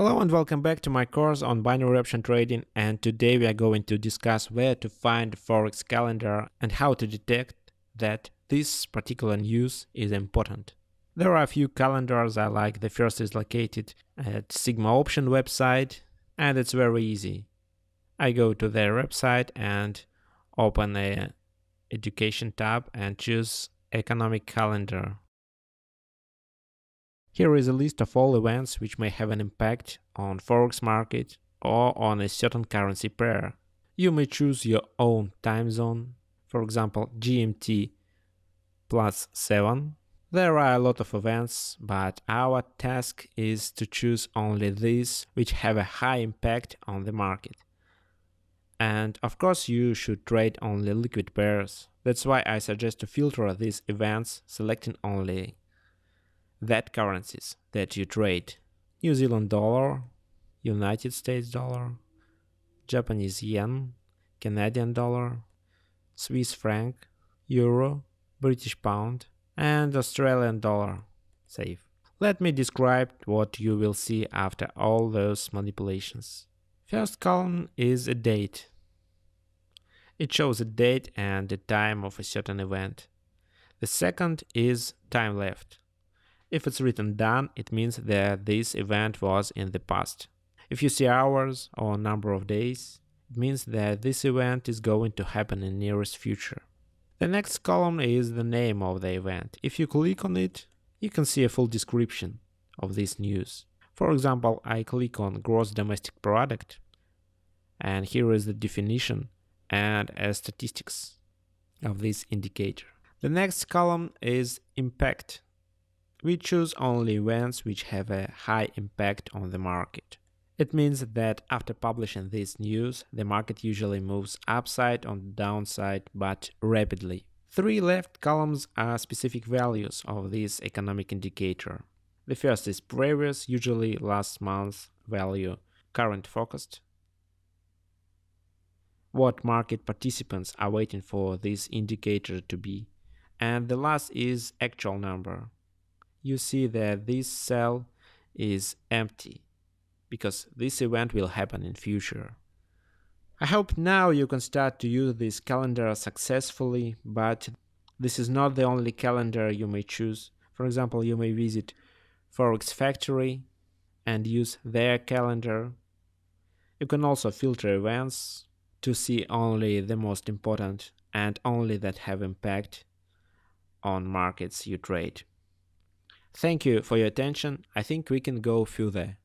Hello and welcome back to my course on binary option trading and today we are going to discuss where to find forex calendar and how to detect that this particular news is important. There are a few calendars I like. The first is located at Sigma Option website and it's very easy. I go to their website and open the education tab and choose economic calendar. Here is a list of all events which may have an impact on forex market or on a certain currency pair. You may choose your own time zone, for example GMT plus 7. There are a lot of events, but our task is to choose only these which have a high impact on the market. And of course you should trade only liquid pairs. That's why I suggest to filter these events selecting only that currencies that you trade. New Zealand dollar, United States dollar, Japanese yen, Canadian dollar, Swiss franc, euro, British pound, and Australian dollar. Save. Let me describe what you will see after all those manipulations. First column is a date. It shows a date and the time of a certain event. The second is time left. If it's written down, it means that this event was in the past. If you see hours or number of days, it means that this event is going to happen in nearest future. The next column is the name of the event. If you click on it, you can see a full description of this news. For example, I click on gross domestic product and here is the definition and a statistics of this indicator. The next column is impact. We choose only events which have a high impact on the market. It means that after publishing this news, the market usually moves upside or downside, but rapidly. Three left columns are specific values of this economic indicator. The first is previous, usually last month value, current forecast, what market participants are waiting for this indicator to be. And the last is actual number. You see that this cell is empty because this event will happen in future. I hope now you can start to use this calendar successfully, but this is not the only calendar you may choose. For example, you may visit Forex Factory and use their calendar. You can also filter events to see only the most important and only that have impact on markets you trade. Thank you for your attention. I think we can go further.